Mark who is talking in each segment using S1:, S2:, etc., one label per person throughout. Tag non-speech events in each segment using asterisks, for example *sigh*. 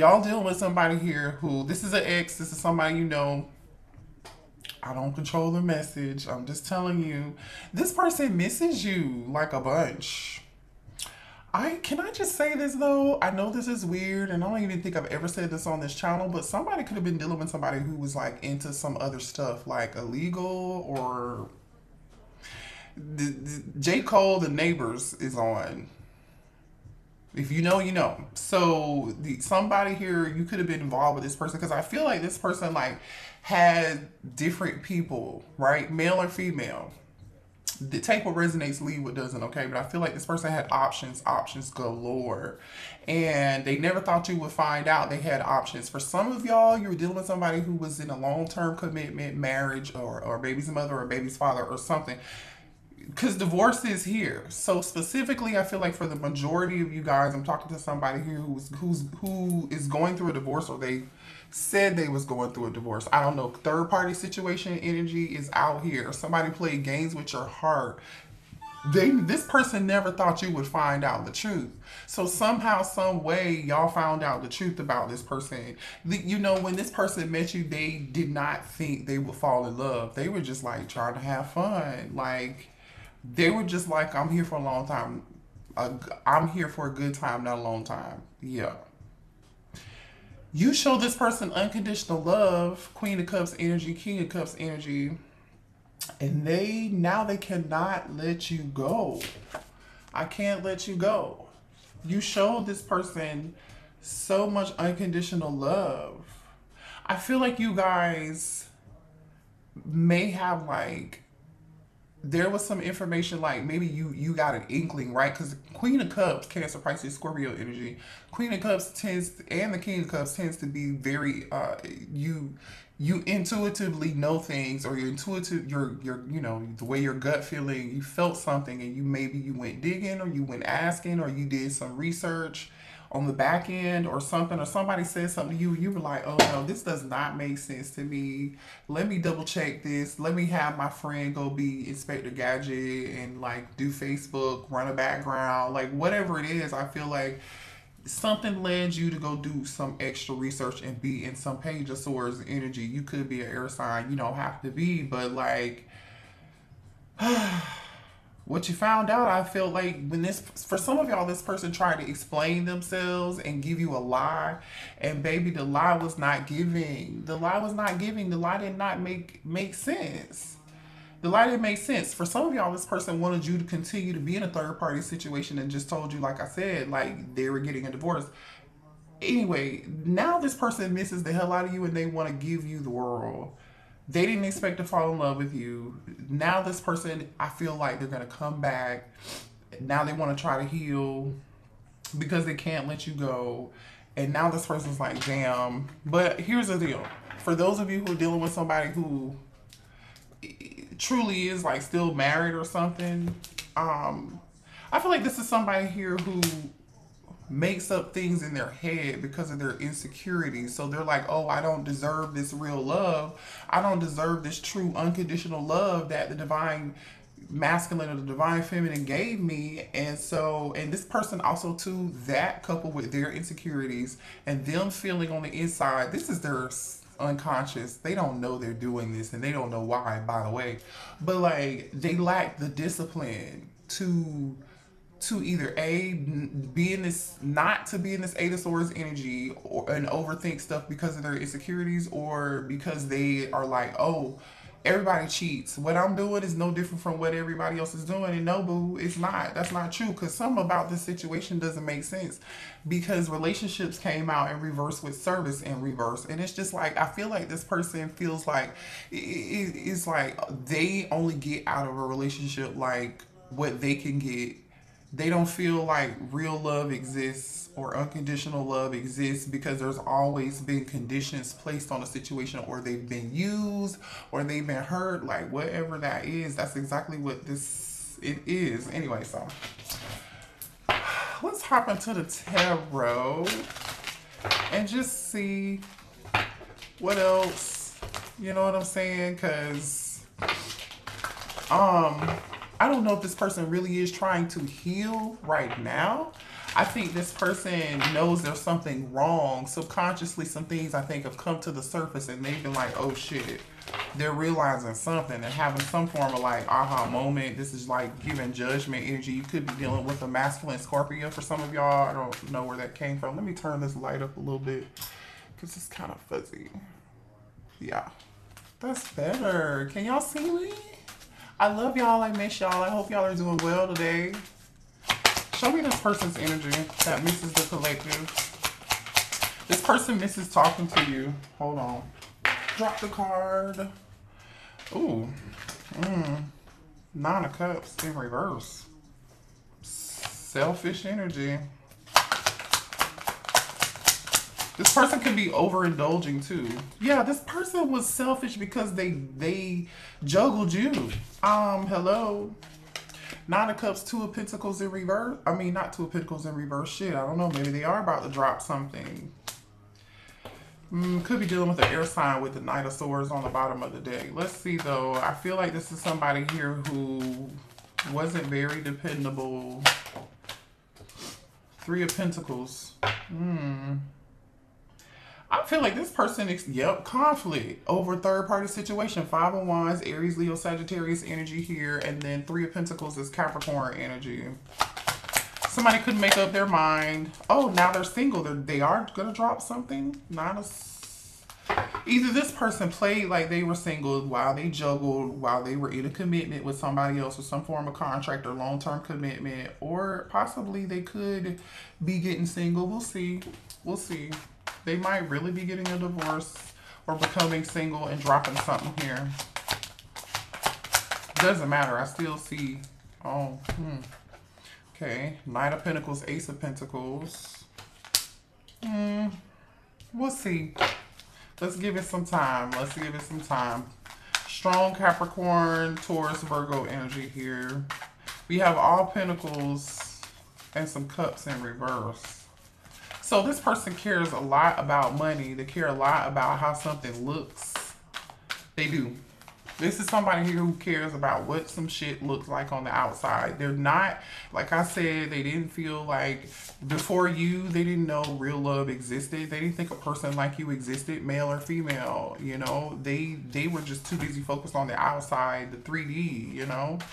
S1: y'all dealing with somebody here who this is an ex, this is somebody you know. I don't control the message. I'm just telling you, this person misses you like a bunch. I can I just say this though? I know this is weird, and I don't even think I've ever said this on this channel, but somebody could have been dealing with somebody who was like into some other stuff, like illegal or the, the, J. Cole, The Neighbors is on. If you know, you know. So the, somebody here, you could have been involved with this person because I feel like this person like had different people, right? Male or female the tape what resonates, leave what doesn't, okay? But I feel like this person had options, options galore. And they never thought you would find out they had options. For some of y'all, you were dealing with somebody who was in a long term commitment, marriage, or, or baby's mother or baby's father or something. Because divorce is here. So specifically, I feel like for the majority of you guys, I'm talking to somebody here who's who's who is going through a divorce or they said they was going through a divorce. I don't know. Third party situation energy is out here. Somebody played games with your heart. They this person never thought you would find out the truth. So somehow, some way, y'all found out the truth about this person. You know, when this person met you, they did not think they would fall in love. They were just like trying to have fun. Like they were just like, I'm here for a long time. I'm here for a good time, not a long time. Yeah you show this person unconditional love, Queen of Cups energy, King of Cups energy, and they now they cannot let you go. I can't let you go. You showed this person so much unconditional love. I feel like you guys may have like there was some information like maybe you you got an inkling right? Because queen of cups cancer pisces scorpio energy. Queen of cups tends and the king of cups tends to be very uh you you intuitively know things or your intuitive your your you know the way your gut feeling you felt something and you maybe you went digging or you went asking or you did some research on the back end or something, or somebody said something to you, you were like, oh no, this does not make sense to me. Let me double check this. Let me have my friend go be Inspector Gadget and like do Facebook, run a background, like whatever it is. I feel like something led you to go do some extra research and be in some page of swords energy. You could be an air sign, you don't have to be, but like *sighs* what you found out, I feel like when this, for some of y'all, this person tried to explain themselves and give you a lie, and baby, the lie was not giving. The lie was not giving. The lie did not make make sense. The lie didn't make sense. For some of y'all, this person wanted you to continue to be in a third party situation and just told you, like I said, like they were getting a divorce. Anyway, now this person misses the hell out of you and they want to give you the world they didn't expect to fall in love with you. Now this person, I feel like they're gonna come back. Now they want to try to heal because they can't let you go. And now this person's like, damn. But here's the deal. For those of you who are dealing with somebody who truly is like still married or something, um, I feel like this is somebody here who makes up things in their head because of their insecurities. So they're like, oh, I don't deserve this real love. I don't deserve this true unconditional love that the divine masculine or the divine feminine gave me and so and this person also too that coupled with their insecurities and them feeling on the inside this is their unconscious they don't know they're doing this and they don't know why by the way but like they lack the discipline to to either a be in this not to be in this eight of swords energy or and overthink stuff because of their insecurities or because they are like oh everybody cheats. What i'm doing is no different from what everybody else is doing. And no boo it's not. That's not true. Because something about this situation doesn't make sense because relationships came out in reverse with service in reverse. And it's just like i feel like this person feels like it's like they only get out of a relationship like what they can get they don't feel like real love exists or unconditional love exists because there's always been conditions placed on a situation or they've been used or they've been hurt like whatever that is that's exactly what this it is. Anyway so let's hop into the tarot and just see what else you know what i'm saying? Because um I don't know if this person really is trying to heal right now. I think this person knows there's something wrong. Subconsciously, some things I think have come to the surface and they've been like, oh shit. They're realizing something and having some form of like aha moment. This is like giving judgment energy. You could be dealing with a masculine Scorpio for some of y'all. I don't know where that came from. Let me turn this light up a little bit because it's kind of fuzzy. Yeah, that's better. Can y'all see me? I love y'all. I miss y'all. I hope y'all are doing well today. Show me this person's energy that misses the collective. This person misses talking to you. Hold on. Drop the card. Ooh. Mm. Nine of Cups in reverse. Selfish energy. This person could be overindulging too. Yeah, this person was selfish because they they juggled you. Um, hello. Nine of Cups, Two of Pentacles in reverse. I mean, not Two of Pentacles in reverse. Shit, I don't know. Maybe they are about to drop something. Mm, could be dealing with an air sign with the Knight of Swords on the bottom of the deck. Let's see, though. I feel like this is somebody here who wasn't very dependable. Three of Pentacles. Hmm. I feel like this person, ex- yep, conflict over third party situation. Five of Wands, Aries, Leo, Sagittarius energy here, and then Three of Pentacles is Capricorn energy. Somebody couldn't make up their mind. Oh, now they're single. They're, they are gonna drop something. Not a. Either this person played like they were single while they juggled, while they were in a commitment with somebody else with some form of contract or long term commitment, or possibly they could be getting single. We'll see. We'll see. They might really be getting a divorce or becoming single and dropping something here. Doesn't matter. I still see. Oh, hmm. Okay. Knight of Pentacles, Ace of Pentacles. Hmm. We'll see. Let's give it some time. Let's give it some time. Strong Capricorn, Taurus, Virgo energy here. We have all Pentacles and some Cups in reverse. So this person cares a lot about money. They care a lot about how something looks. They do. This is somebody here who cares about what some shit looks like on the outside. They're not, like I said, they didn't feel like before you, they didn't know real love existed. They didn't think a person like you existed, male or female. You know, they they were just too busy focused on the outside, the 3D, you know. *sighs*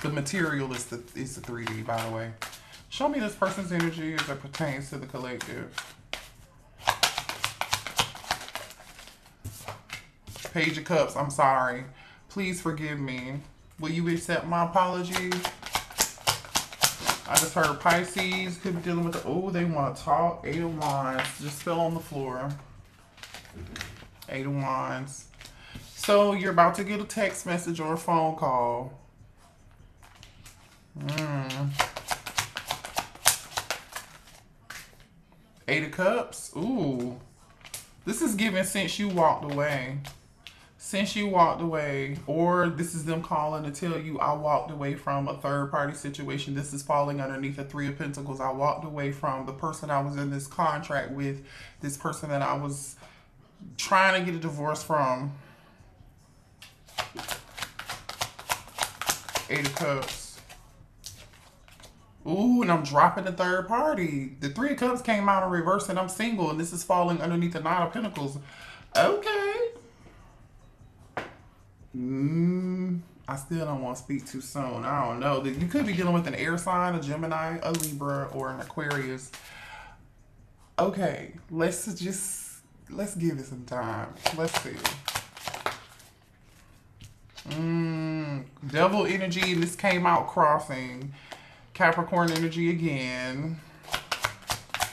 S1: The material is the is the 3D, by the way. Show me this person's energy as it pertains to the collective. Page of Cups, I'm sorry. Please forgive me. Will you accept my apology? I just heard Pisces could be dealing with the, oh, they want to talk. Eight of Wands just fell on the floor. Eight of Wands. So you're about to get a text message or a phone call. Hmm. Eight of Cups. Ooh. This is given since you walked away. Since you walked away, or this is them calling to tell you I walked away from a third party situation. This is falling underneath the Three of Pentacles. I walked away from the person I was in this contract with, this person that I was trying to get a divorce from. Eight of Cups. Ooh, and I'm dropping the third party. The Three of Cups came out in reverse and I'm single and this is falling underneath the Nine of Pentacles. Okay. Mm, I still don't want to speak too soon. I don't know. You could be dealing with an air sign, a Gemini, a Libra, or an Aquarius. Okay, let's just, let's give it some time. Let's see. Mm, devil energy, and this came out crossing. Capricorn energy again.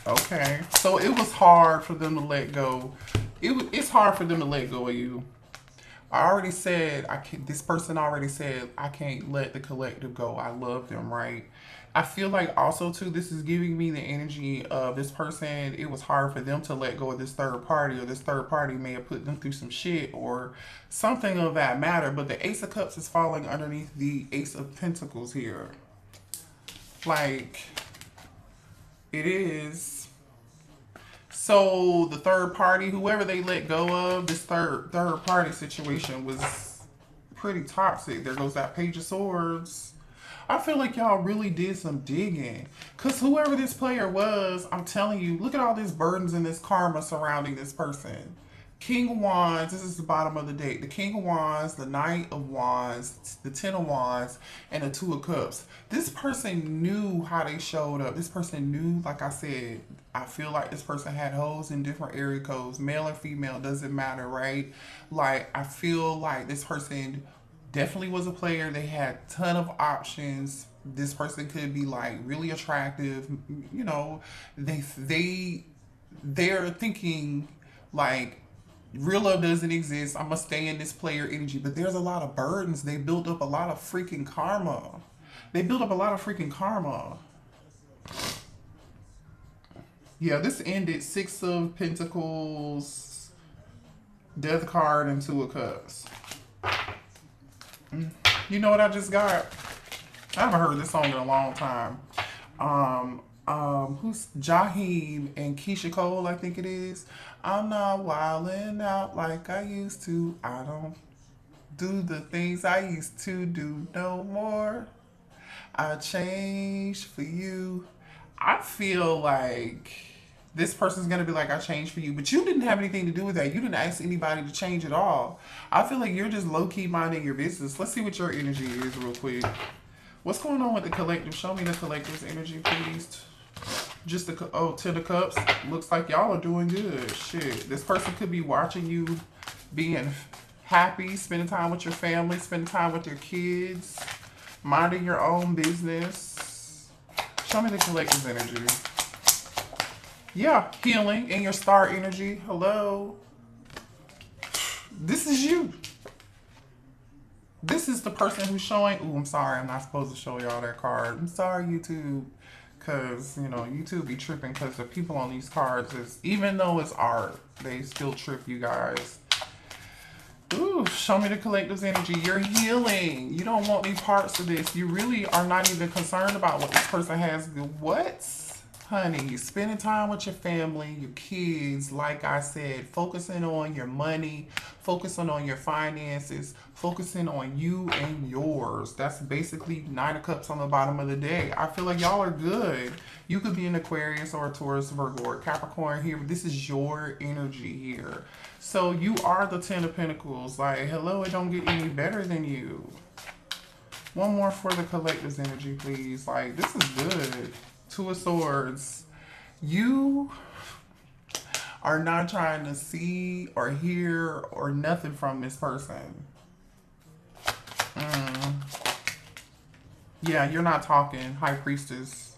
S1: Okay. So it was hard for them to let go. It, it's hard for them to let go of you. I already said, I can't. this person already said, I can't let the collective go. I love them, right? I feel like also too, this is giving me the energy of this person. It was hard for them to let go of this third party or this third party may have put them through some shit or something of that matter. But the Ace of Cups is falling underneath the Ace of Pentacles here. Like, it is. So the third party, whoever they let go of, this third third party situation was pretty toxic. There goes that Page of Swords. I feel like y'all really did some digging. Because whoever this player was, I'm telling you, look at all these burdens and this karma surrounding this person. King of Wands, this is the bottom of the deck. The King of Wands, the Knight of Wands, the Ten of Wands, and the Two of Cups. This person knew how they showed up. This person knew, like I said, I feel like this person had holes in different area codes. Male or female, doesn't matter, right? Like, I feel like this person definitely was a player. They had ton of options. This person could be like really attractive. You know, they, they, they're thinking like real love doesn't exist. I'm gonna stay in this player energy, but there's a lot of burdens. They build up a lot of freaking karma. They build up a lot of freaking karma. Yeah, this ended Six of Pentacles, Death card, and Two of Cups. You know what I just got? I haven't heard this song in a long time. Um, um, who's Jaheim and Keyshia Cole, I think it is. I'm not wilding out like I used to. I don't do the things I used to do no more. I changed for you. I feel like this person's gonna be like, I changed for you, but you didn't have anything to do with that. You didn't ask anybody to change at all. I feel like you're just low key minding your business. Let's see what your energy is real quick. What's going on with the collective? Show me the collective's energy, please. Just the oh, ten of cups. Looks like y'all are doing good. Shit, this person could be watching you, being happy, spending time with your family, spending time with your kids, minding your own business. Show me the collective energy. Yeah, healing in your star energy. Hello. This is you. This is the person who's showing. Oh, I'm sorry. I'm not supposed to show y'all that card. I'm sorry, YouTube. Because, you know, YouTube be tripping because the people on these cards is, even though it's art, they still trip you guys. Ooh, show me the collective's energy. You're healing. You don't want any parts of this. You really are not even concerned about what this person has. What? Honey, spending time with your family, your kids, like I said, focusing on your money, focusing on your finances, focusing on you and yours. That's basically nine of cups on the bottom of the day. I feel like y'all are good. You could be an Aquarius or a Taurus, Virgo, or Capricorn here, this is your energy here. So you are the Ten of Pentacles. Like, hello, it don't get any better than you. One more for the collective's energy, please. Like, this is good. Two of Swords. You are not trying to see or hear or nothing from this person. Mm. Yeah, you're not talking, High Priestess.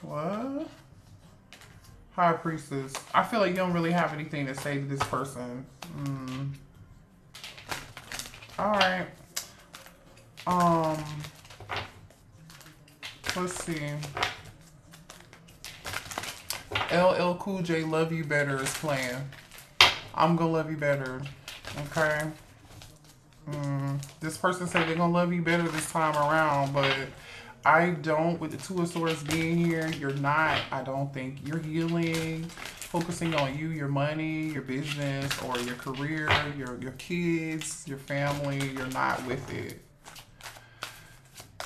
S1: What? High Priestess. I feel like you don't really have anything to say to this person. Mm. All right. Um... Let's see. LL Cool J Love You Better is playing. I'm gonna love you better. Okay? Mm, this person said they're gonna love you better this time around, but I don't, with the Two of Swords being here, you're not, I don't think you're healing, focusing on you, your money, your business, or your career, your, your kids, your family, you're not with it.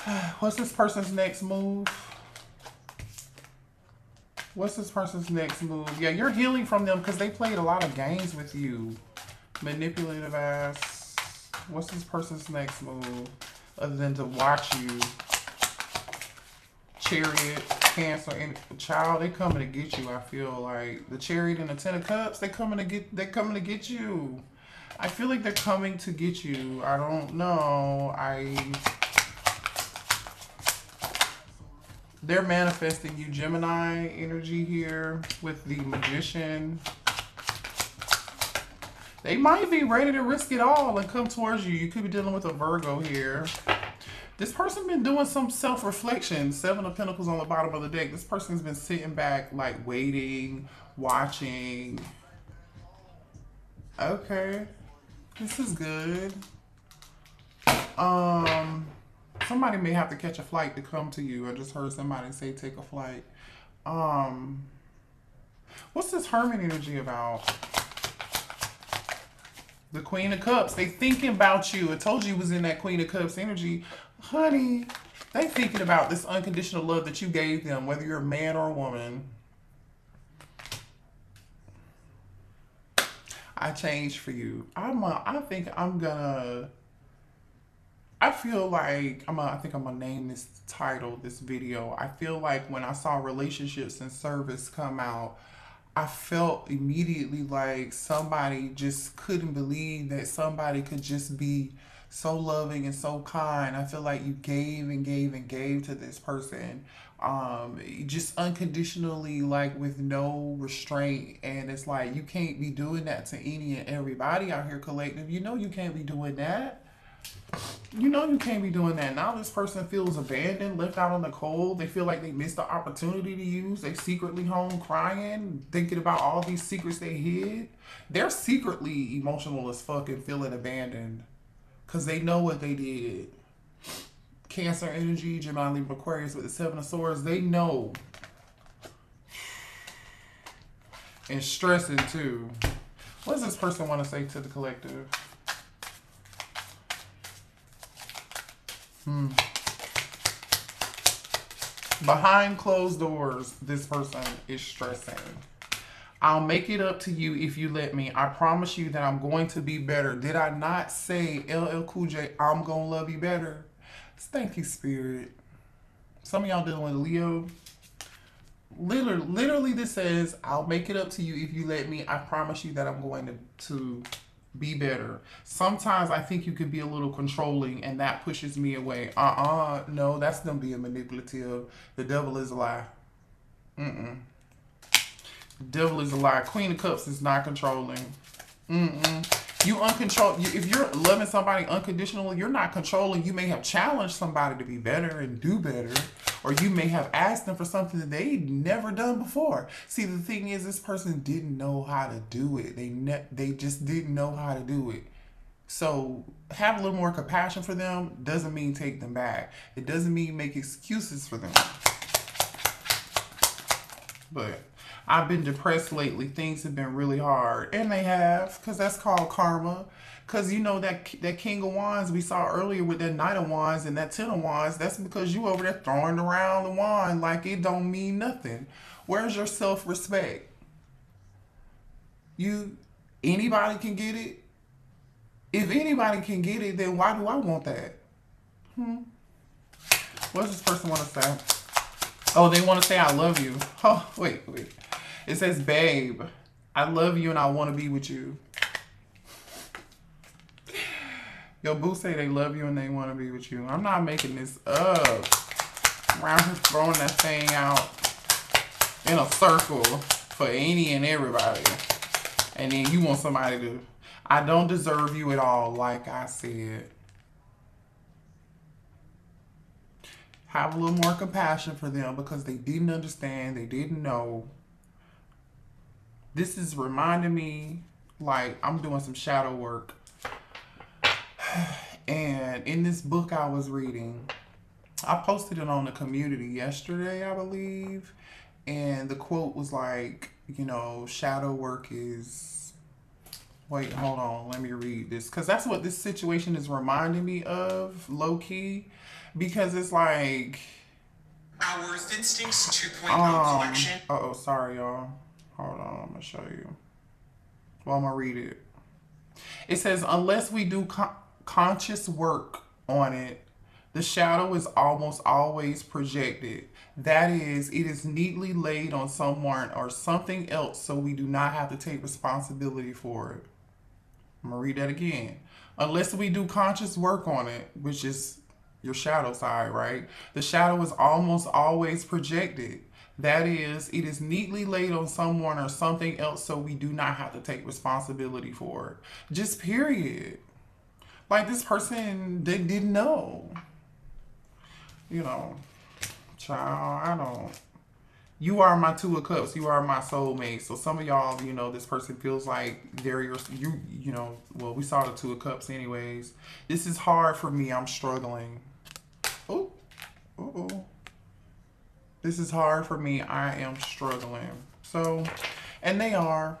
S1: *sighs* What's this person's next move? What's this person's next move? Yeah, you're healing from them because they played a lot of games with you. Manipulative ass. What's this person's next move? Other than to watch you. Chariot, Cancer, and child, they coming to get you. I feel like the Chariot and the Ten of Cups, they coming to get. They coming to get you. I feel like they're coming to get you. I don't know. I they're manifesting you Gemini energy here with the magician. They might be ready to risk it all and come towards you. You could be dealing with a Virgo here. This person been doing some self-reflection. Seven of Pentacles on the bottom of the deck. This person's been sitting back, like waiting, watching. Okay. This is good. Um, somebody may have to catch a flight to come to you. I just heard somebody say take a flight. Um, what's this Hermit energy about? The Queen of Cups. They thinking about you. I told you it was in that Queen of Cups energy. honey, they thinking about this unconditional love that you gave them, whether you're a man or a woman. I changed for you. I'm a, I think I'm gonna I feel like I'm I think I'm gonna name this title, this video. I feel like when I saw relationships and service come out, I felt immediately like somebody just couldn't believe that somebody could just be so loving and so kind. I feel like you gave and gave and gave to this person. Um, just unconditionally, like with no restraint. And it's like you can't be doing that to any and everybody out here, collective. You know you can't be doing that. You know you can't be doing that. Now this person feels abandoned, left out on the cold. They feel like they missed the opportunity to use. They secretly home crying, thinking about all these secrets they hid. They're secretly emotional as fuck and feeling abandoned. Cause they know what they did. Cancer energy, Gemini Libra Aquarius with the Seven of Swords, they know. And stressing too. What does this person want to say to the collective? Hmm. Behind closed doors, this person is stressing. I'll make it up to you if you let me. I promise you that I'm going to be better. Did I not say LL Cool J, I'm going to love you better? Thank you, Spirit. Some of y'all dealing with Leo. Literally, literally, this says, I'll make it up to you if you let me. I promise you that I'm going to, to be better. Sometimes I think you could be a little controlling and that pushes me away. Uh-uh. No, that's them being manipulative. The devil is a lie. Mm-mm. Devil is a lie. Queen of Cups is not controlling. Mm-mm. You uncontrol. You, if you're loving somebody unconditionally, you're not controlling. You may have challenged somebody to be better and do better, or you may have asked them for something that they'd never done before. See, the thing is, this person didn't know how to do it. They ne- they just didn't know how to do it. So have a little more compassion for them doesn't mean take them back. It doesn't mean make excuses for them. But I've been depressed lately. Things have been really hard, and they have, cause that's called karma. Cause you know that that King of Wands we saw earlier with that Knight of Wands and that Ten of Wands. That's because you over there throwing around the wand like it don't mean nothing. Where's your self respect? You, anybody can get it. If anybody can get it, then why do I want that? Hmm. What does this person want to say? Oh, they want to say I love you. *laughs* Oh, wait, wait. It says, babe, I love you and I want to be with you. Yo, boo say they love you and they want to be with you. I'm not making this up. Here throwing that thing out in a circle for any and everybody. And then you want somebody to, I don't deserve you at all, like I said. Have a little more compassion for them because they didn't understand, they didn't know this is reminding me like I'm doing some shadow work. And in this book I was reading, I posted it on the community yesterday, I believe. And the quote was like, you know, shadow work is. Wait, hold on. Let me read this. Because that's what this situation is reminding me of, low key. Because it's like.
S2: Our Instincts 2.0 um, collection. Uh
S1: oh, sorry, y'all. Hold on, I'm gonna show you. Well, I'm gonna read it. It says, unless we do con- conscious work on it, the shadow is almost always projected. That is, it is neatly laid on someone or something else so we do not have to take responsibility for it. I'm gonna read that again. Unless we do conscious work on it, which is your shadow side, right? The shadow is almost always projected. That is, it is neatly laid on someone or something else so we do not have to take responsibility for it. Just period. Like this person, they didn't know. You know, child, I don't. You are my two of cups. You are my soulmate. So some of y'all, you know, this person feels like they're your, you, you know, well, we saw the two of cups anyways. This is hard for me. I'm struggling. Oh, oh. This is hard for me. I am struggling. So, and they are.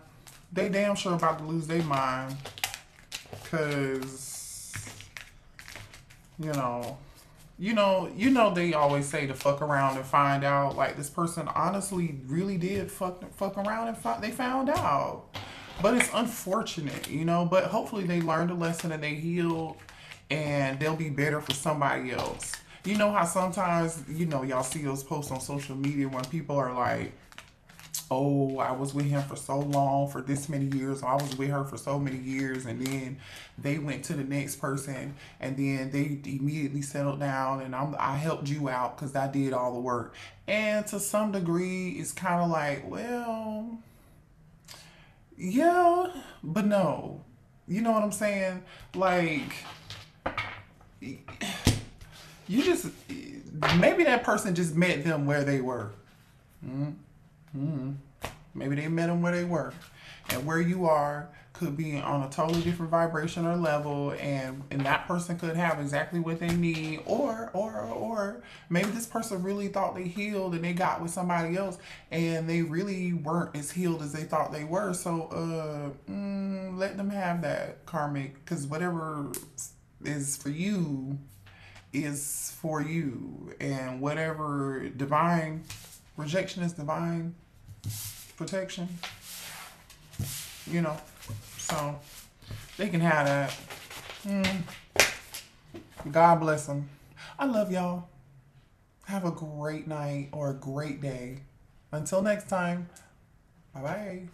S1: They damn sure about to lose their mind. Because, you know, you know, you know they always say to fuck around and find out. Like this person honestly really did fuck fuck around and they found out. But it's unfortunate, you know. But hopefully they learned a lesson and they healed, and they'll be better for somebody else. You know how sometimes you know y'all see those posts on social media when people are like oh, I was with him for so long, for this many years, or I was with her for so many years, and then they went to the next person, and then they immediately settled down, and I'm I helped you out because I did all the work, and to some degree, it's kind of like, well, yeah, but no, you know what I'm saying? Like, you just maybe that person just met them where they were. Mm-hmm. Mm-hmm. Maybe they met them where they were. And where you are could be on a totally different vibration or level and and that person could have exactly what they need or or or maybe this person really thought they healed and they got with somebody else and they really weren't as healed as they thought they were so uh mm, let them have that karmic because whatever is for you is for you and whatever divine rejection is divine protection. You know, so they can have that. Mm. God bless them. I love y'all. Have a great night or a great day. Until next time, bye bye.